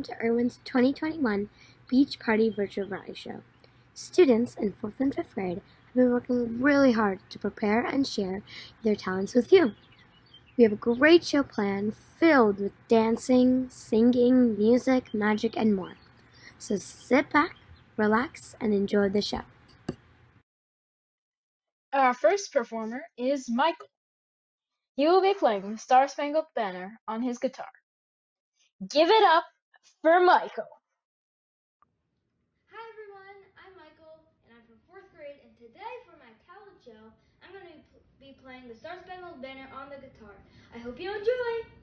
welcome to Irwin's 2021 Beach Party Virtual Variety Show. Students in 4th and 5th grade have been working really hard to prepare and share their talents with you. We have a great show planned filled with dancing, singing, music, magic, and more. So sit back, relax, and enjoy the show. Our first performer is Michael. He will be playing the Star Spangled Banner on his guitar. Give it up for Michael. Hi everyone, I'm Michael and I'm from 4th grade and today for my talent show, I'm going to be playing the Star Spangled Banner on the guitar. I hope you enjoy!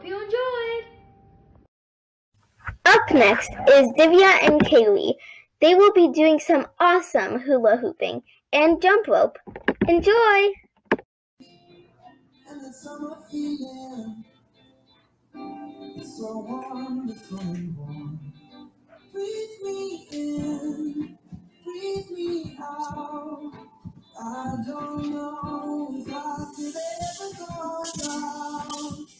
Hope you enjoyed! Up next is Divya and Kaylee. They will be doing some awesome hula hooping and jump rope. Enjoy! and the summer feeling is so wonderful and warm. Breathe me in, breathe me out. I don't know if I could ever go down.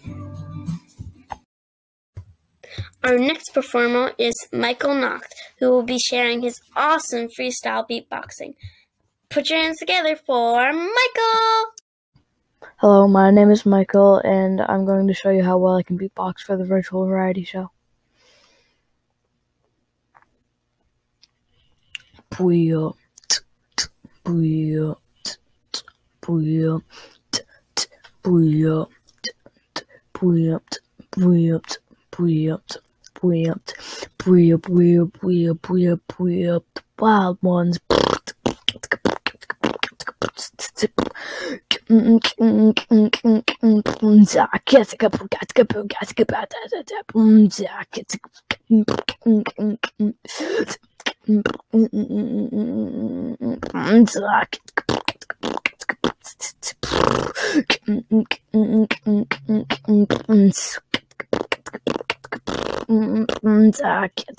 Our next performer is Michael Knox, who will be sharing his awesome freestyle beatboxing. Put your hands together for Michael! Hello, my name is Michael, and I'm going to show you how well I can beatbox for the virtual variety show. Booyah, t- booyah, t- booyah, booyah, booyah, booyah, booyah, the wild ones. Booyah. Booyah.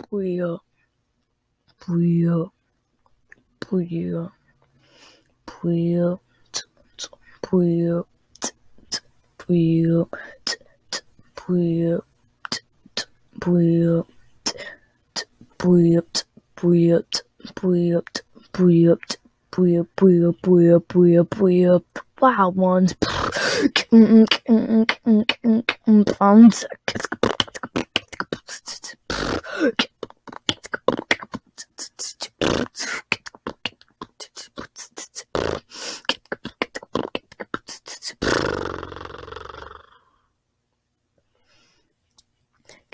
Booyah. Booyah. Booyah. Booyah. Booyah. Booyah. Booyah. Booyah. Booyah. Booyah. Booyah. Booyah. Booyah. Booyah. Booyah. Wild ones.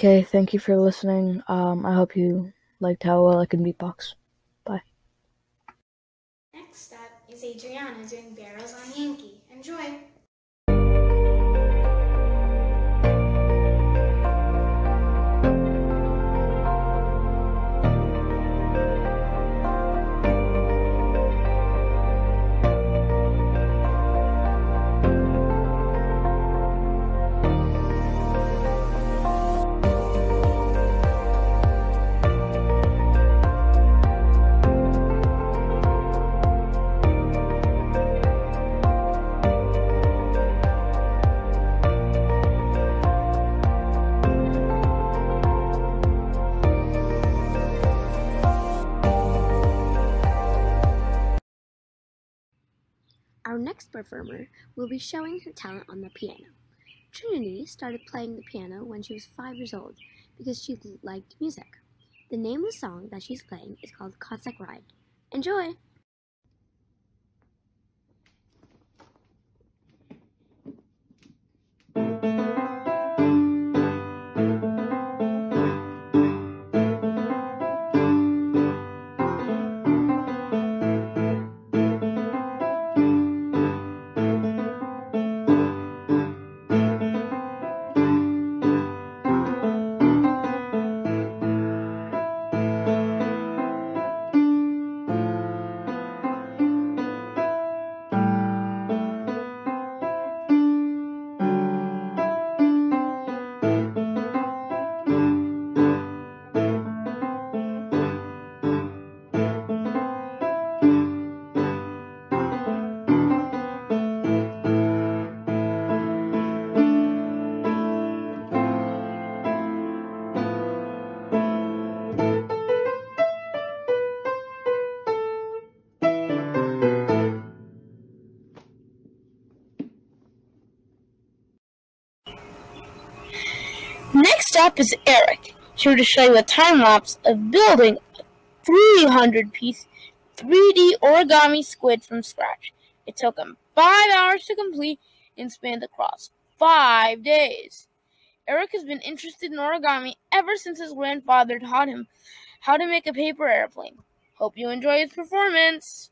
Okay, thank you for listening. Um, I hope you liked how well I can beatbox. Bye. Next up is Adriana doing Barrels on Yankee. Enjoy! Our next performer will be showing her talent on the piano. Trinity started playing the piano when she was five years old because she liked music. The name of the song that she's playing is called Cossack Ride. Enjoy! Up is Eric, here to show you a time lapse of building a 300 piece 3D origami squid from scratch. It took him five hours to complete and spanned across five days. Eric has been interested in origami ever since his grandfather taught him how to make a paper airplane. Hope you enjoy his performance.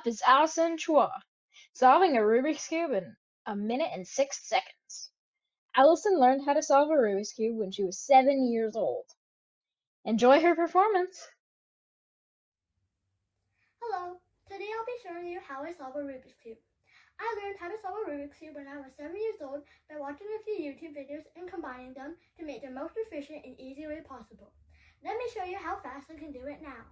Up is Allison Chua, solving a Rubik's Cube in a minute and six seconds. Allison learned how to solve a Rubik's Cube when she was seven years old. Enjoy her performance. Hello, today I'll be showing you how I solve a Rubik's Cube. I learned how to solve a Rubik's Cube when I was 7 years old by watching a few YouTube videos and combining them to make the most efficient and easy way possible. Let me show you how fast I can do it now.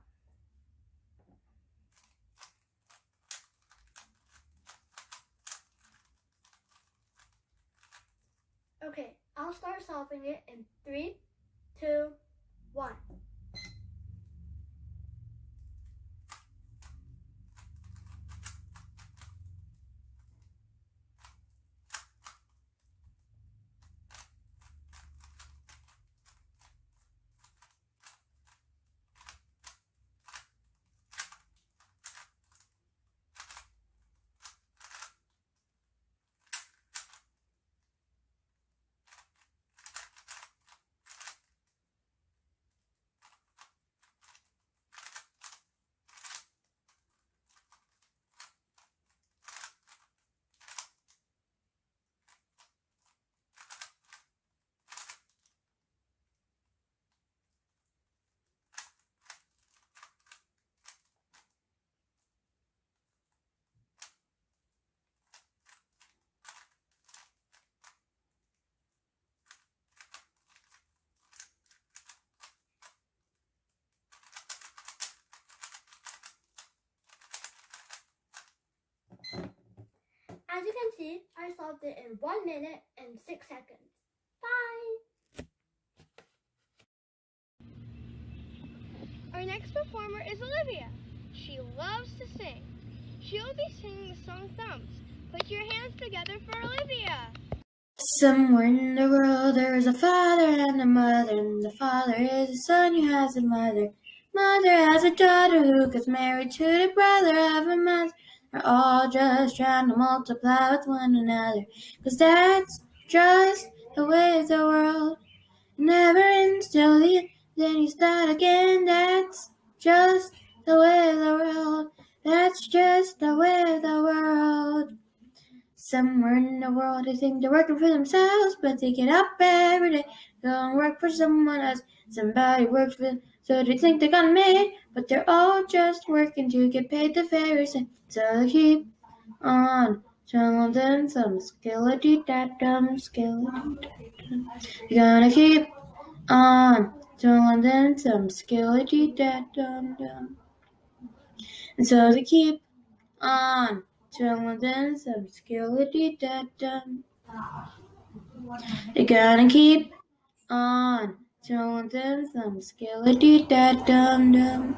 Okay, I'll start solving it in three, two, one. Can see, I solved it in 1 minute and 6 seconds. Bye! Our next performer is Olivia. She loves to sing. She will be singing the song Thumbs. Put your hands together for Olivia. Somewhere in the world there is a father and a mother, and the father is a son who has a mother. Mother has a daughter who gets married to the brother of a mother. They're all just trying to multiply with one another. Cause that's just the way of the world. Never ends till the end, then you start again. That's just the way of the world. That's just the way of the world. Somewhere in the world they think they're working for themselves, but they get up every day, go and work for someone else. Somebody works for them, so they think they got made, but they're all just working to get paid the very same. So they keep on telling them some skillety dat dum skillety dum. You're gonna keep on telling them some skillety dat dum dum. And so they keep on telling them some skillety dat dum. They're gonna keep on them some skillety dat dum dum.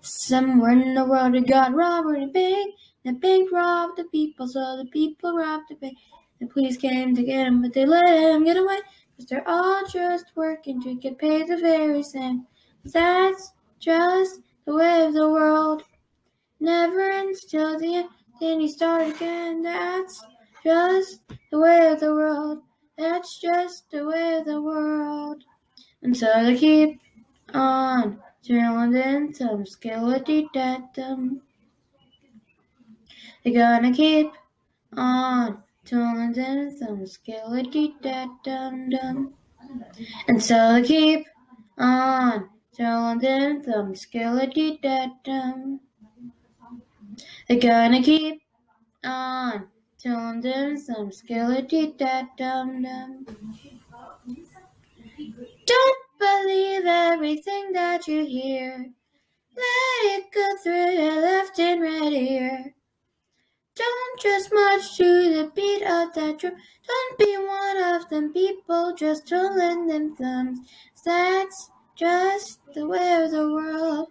Somewhere in the world they got and Bank. The bank robbed the people, so the people robbed the bank. The police came to get him, but they let him get away. Cause they're all just working to get paid the very same. That's just the way of the world. Never ends till the end, then you start again. That's just the way of the world. That's just the way of the world. And so they keep on drilling in some skillety datum. They're gonna keep on drilling in some skillety datum dum. And so they keep on drilling in some skillety datum. They're gonna keep on them some skillety dat dum dum. Don't believe everything that you hear. Let it go through your left and right ear. Don't just march to the beat of that drum. Don't be one of them people just twiddling them thumbs. That's just the way of the world.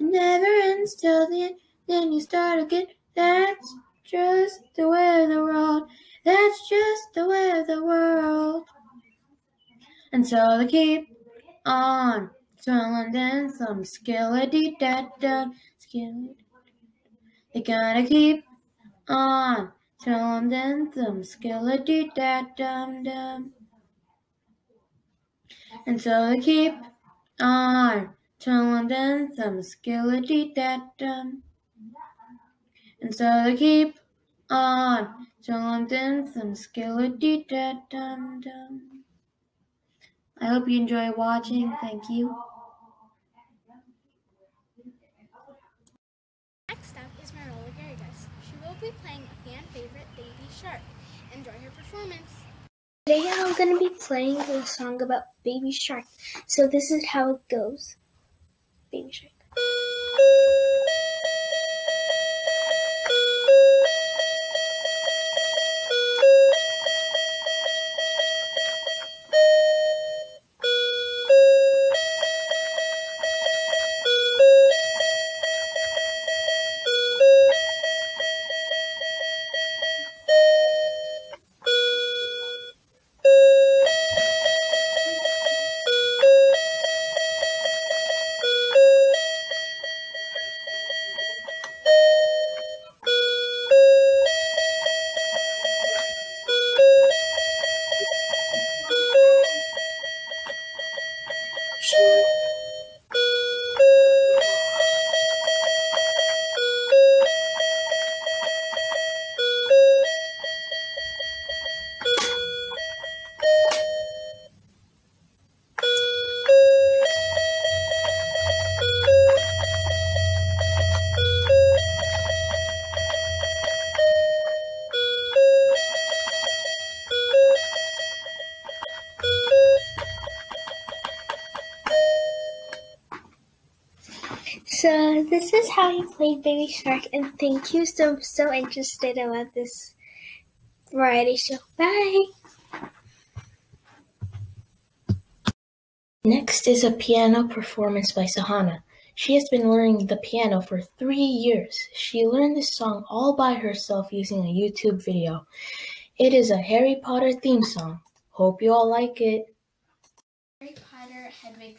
It never ends till the end. Then you start again. That's just the way of the world. That's just the way of the world. And so they keep on swelling in some skillety dat dum skillety. They gotta keep on swelling in some skillety dat dum dum. And so they keep on swelling in some skillety dat dum. And so they keep on swelling in some skillety dum dum. I hope you enjoy watching. Thank you. Next up is Marola Garrigus. She will be playing a fan favorite, Baby Shark. Enjoy her performance. Today I'm going to be playing a song about Baby Shark. So this is how it goes. Baby Shark. This is how you played Baby Shark, and thank you so so interested about this variety show. Bye. Next is a piano performance by Sahana. She has been learning the piano for three years. She learned this song all by herself using a YouTube video. It is a Harry Potter theme song. Hope you all like it. Harry Potter Hedwig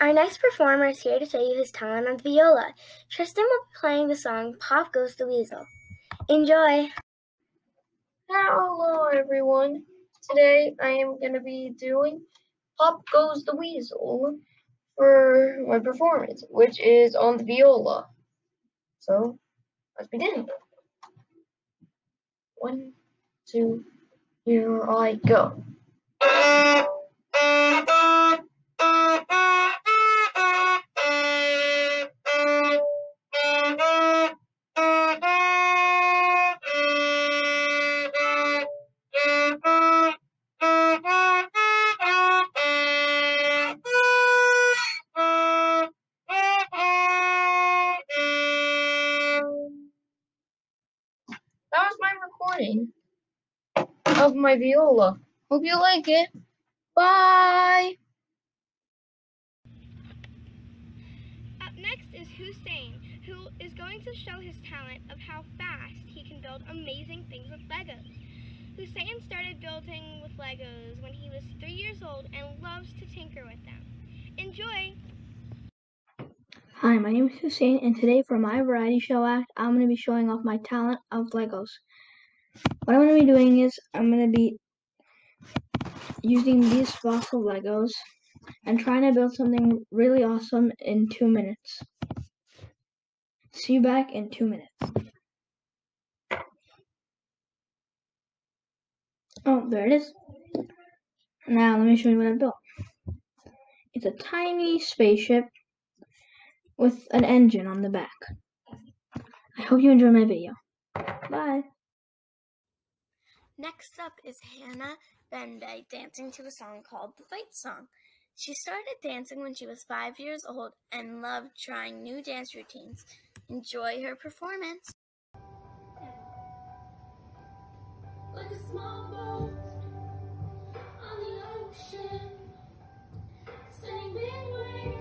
Our next performer is here to show you his talent on the viola. Tristan will be playing the song Pop Goes the Weasel. Enjoy! Hello everyone. Today I am going to be doing Pop Goes the Weasel for my performance, which is on the viola. So, let's begin. One, two, here I go. My viola. Hope you like it. Bye. Up next is Hussein, who is going to show his talent of how fast he can build amazing things with Legos. Hussein started building with Legos when he was three years old and loves to tinker with them. Enjoy! Hi, my name is Hussein, and today for my variety show act, I'm going to be showing off my talent of Legos. What I'm going to be doing is I'm going to be using these fossil Legos and trying to build something really awesome in two minutes. See you back in two minutes. Oh, there it is. Now let me show you what I built. It's a tiny spaceship with an engine on the back. I hope you enjoy my video. Bye. Next up is Hannah Bende dancing to a song called The Fight Song. She started dancing when she was five years old and loved trying new dance routines. Enjoy her performance. like a small boat on the ocean, sending big waves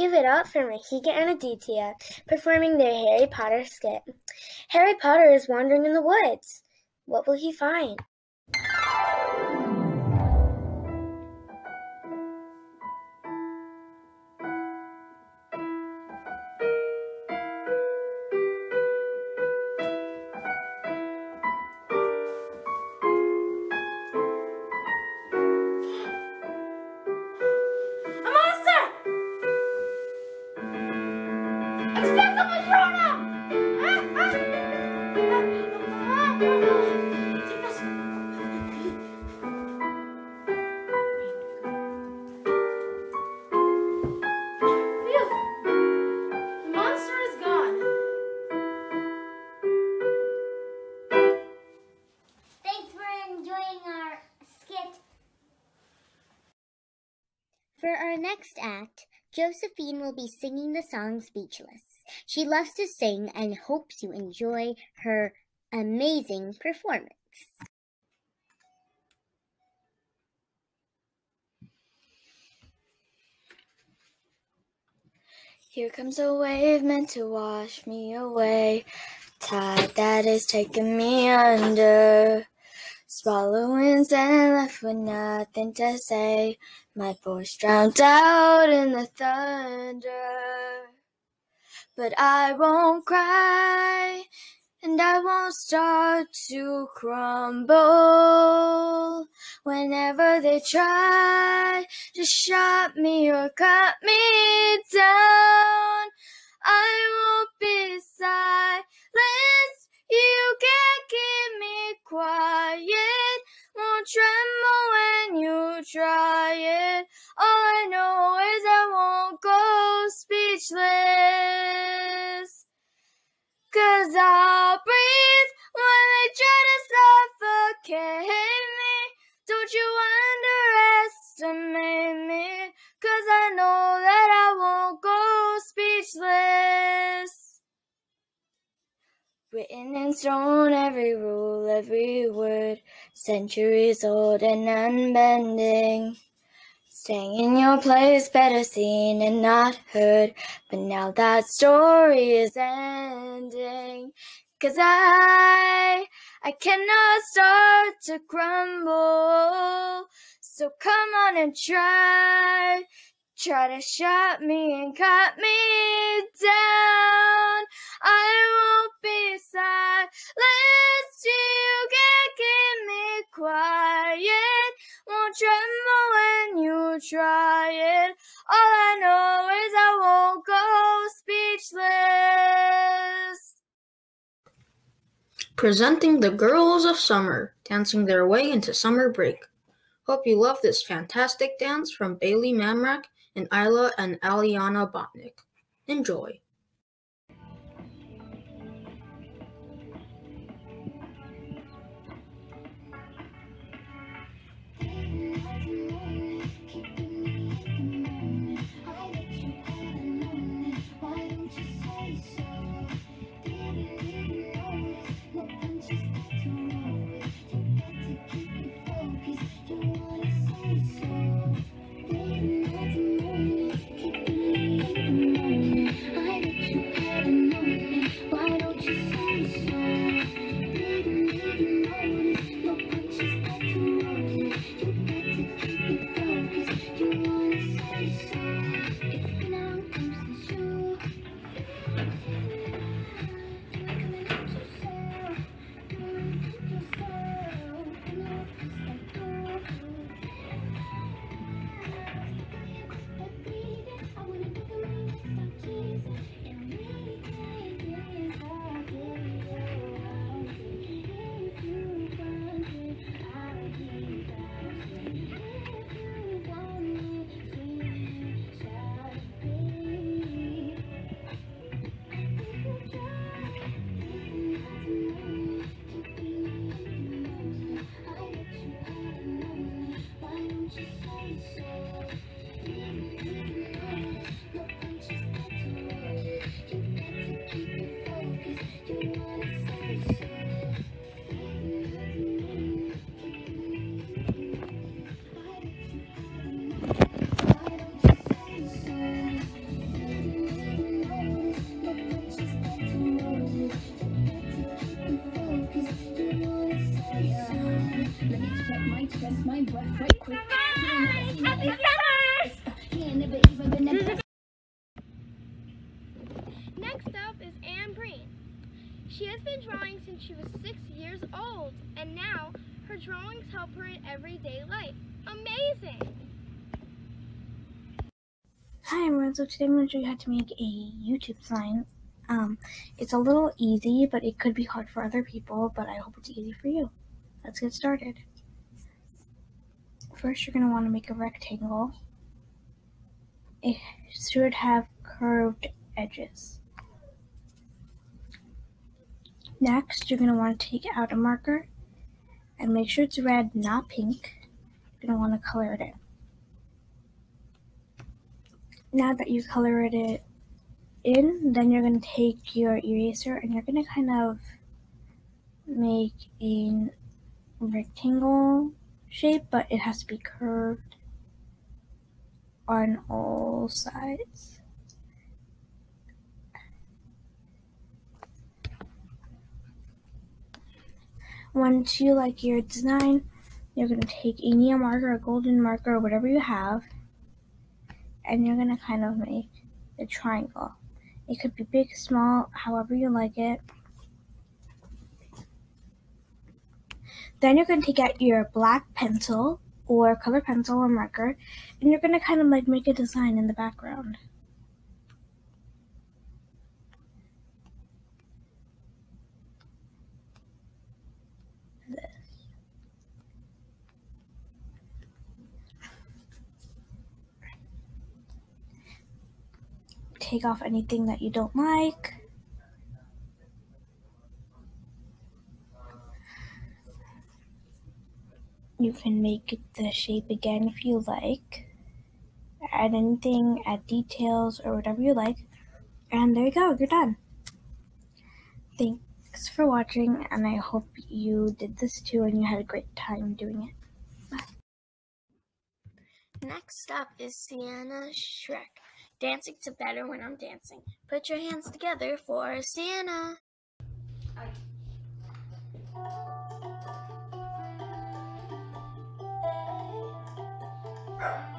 Give it up for Mahika and Aditya performing their Harry Potter skit. Harry Potter is wandering in the woods. What will he find? Josephine will be singing the song Speechless. She loves to sing and hopes you enjoy her amazing performance. Here comes a wave meant to wash me away. Tide that is taking me under. Swallowing sand left with nothing to say. My voice drowned out in the thunder. But I won't cry, and I won't start to crumble. Whenever they try to shut me or cut me down, I won't be silent. You can't keep me quiet. Won't tremble when you try it. All I know is I won't go speechless. Cause I'll breathe when they try to suffocate Written in stone, every rule, every word, centuries old and unbending. Staying in your place, better seen and not heard. But now that story is ending. Cause I, I cannot start to crumble. So come on and try. Try to shut me and cut me down. I won't be silent. You can't keep me quiet. Won't tremble when you try it. All I know is I won't go speechless. Presenting the Girls of Summer, dancing their way into summer break. Hope you love this fantastic dance from Bailey Mamrak and Isla and Aliana Botnick. Enjoy. Everyone, so today I'm going to show you how to make a YouTube sign. Um, it's a little easy, but it could be hard for other people, but I hope it's easy for you. Let's get started. First, you're going to want to make a rectangle. It should have curved edges. Next, you're going to want to take out a marker and make sure it's red, not pink. You're going to want to color it in. Now that you colored it in, then you're going to take your eraser and you're going to kind of make a rectangle shape, but it has to be curved on all sides. Once you like your design, you're going to take a neon marker, a golden marker, or whatever you have, and you're going to kind of make a triangle. It could be big, small, however you like it. Then you're going to out your black pencil or color pencil or marker, and you're going to kind of like make a design in the background. Take off anything that you don't like. You can make the shape again if you like. Add anything, add details, or whatever you like. And there you go, you're done. Thanks for watching, and I hope you did this too and you had a great time doing it. Next up is Sienna Shrek. Dancing to better when I'm dancing. Put your hands together for. Don't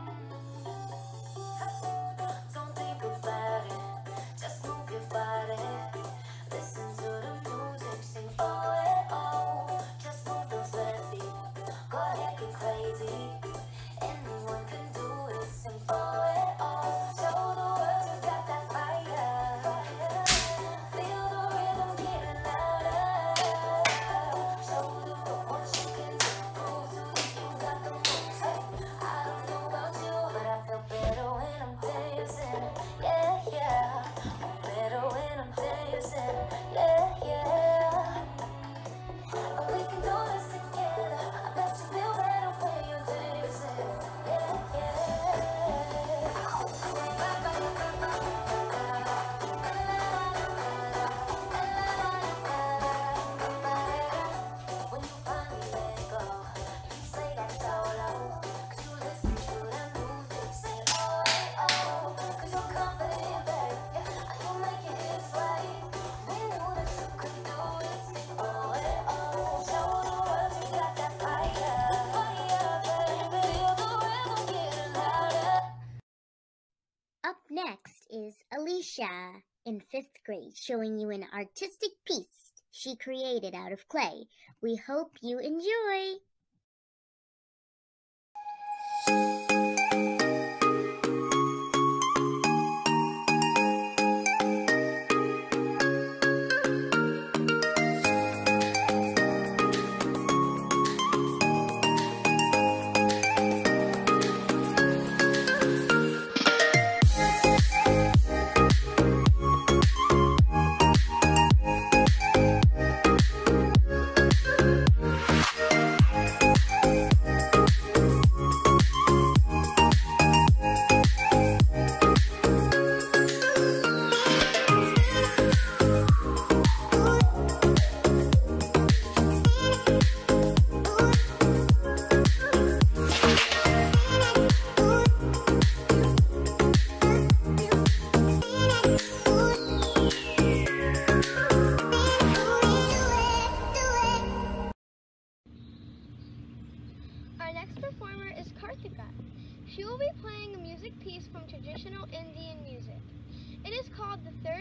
is Alicia in fifth grade showing you an artistic piece she created out of clay. We hope you enjoy.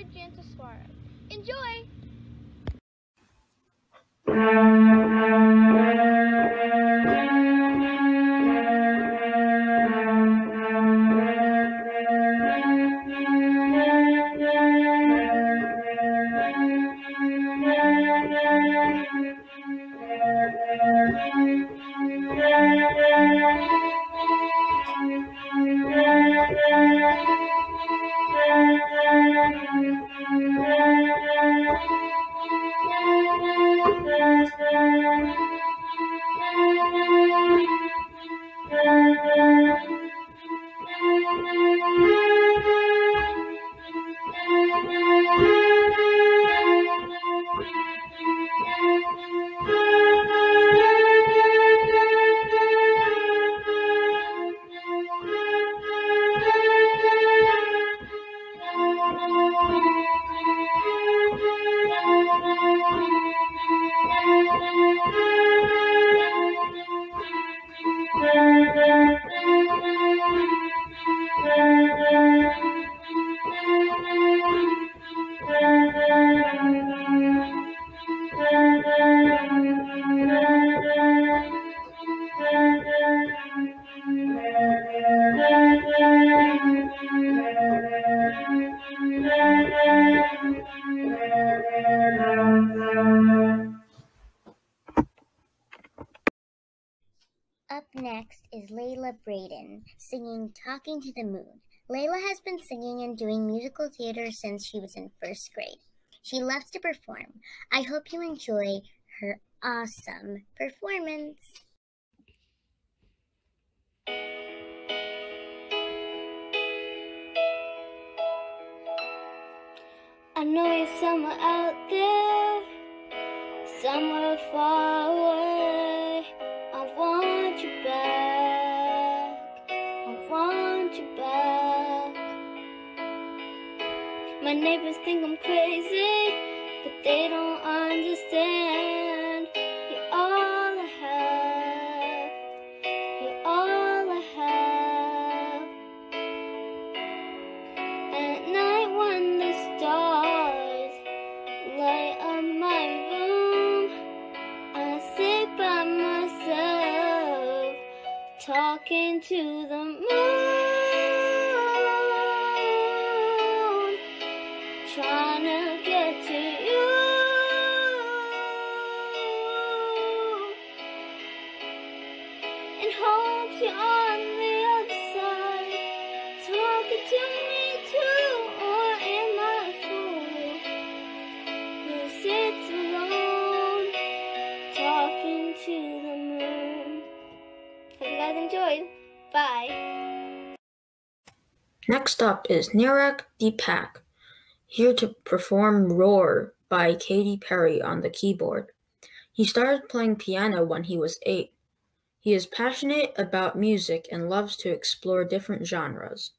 Jantaswara. Enjoy! Talking to the Moon. Layla has been singing and doing musical theater since she was in first grade. She loves to perform. I hope you enjoy her awesome performance. I know you're somewhere out there, somewhere far away. My neighbors think I'm crazy, but they don't understand. You're all I have. You're all I have. At night when the stars light up my room, I sit by myself talking to the to get to you. And you're on the other side, talking to me too, or am I a fool who sits alone, talking to the moon? Hope you guys enjoyed. Bye. Next up is Nirek Deepak, here to perform Roar by Katy Perry on the keyboard. He started playing piano when he was eight. He is passionate about music and loves to explore different genres.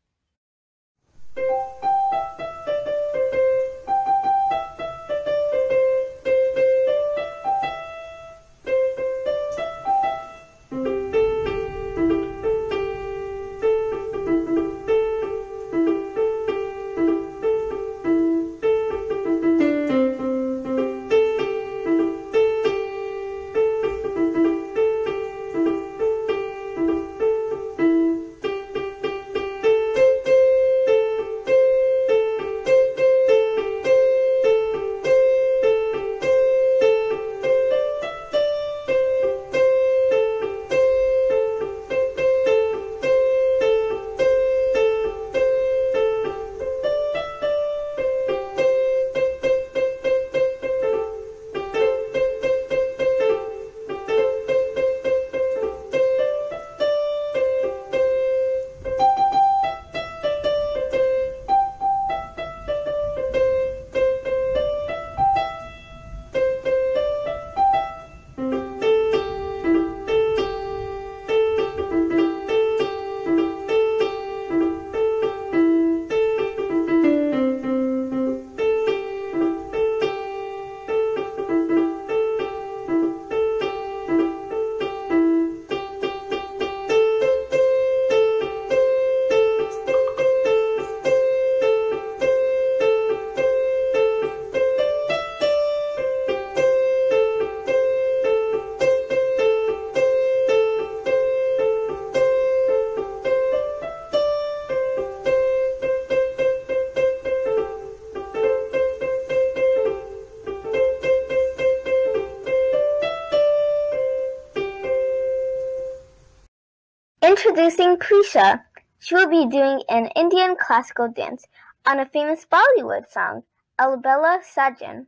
Prisha. She will be doing an Indian classical dance on a famous Bollywood song, Albela Sajan.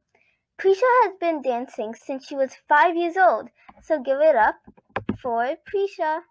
Prisha has been dancing since she was five years old, so give it up for Prisha.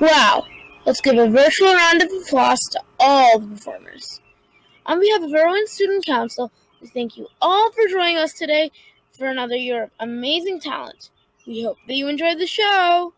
Wow! Let's give a virtual round of applause to all the performers. On behalf of Irwin Student Council, we thank you all for joining us today for another year of amazing talent. We hope that you enjoyed the show.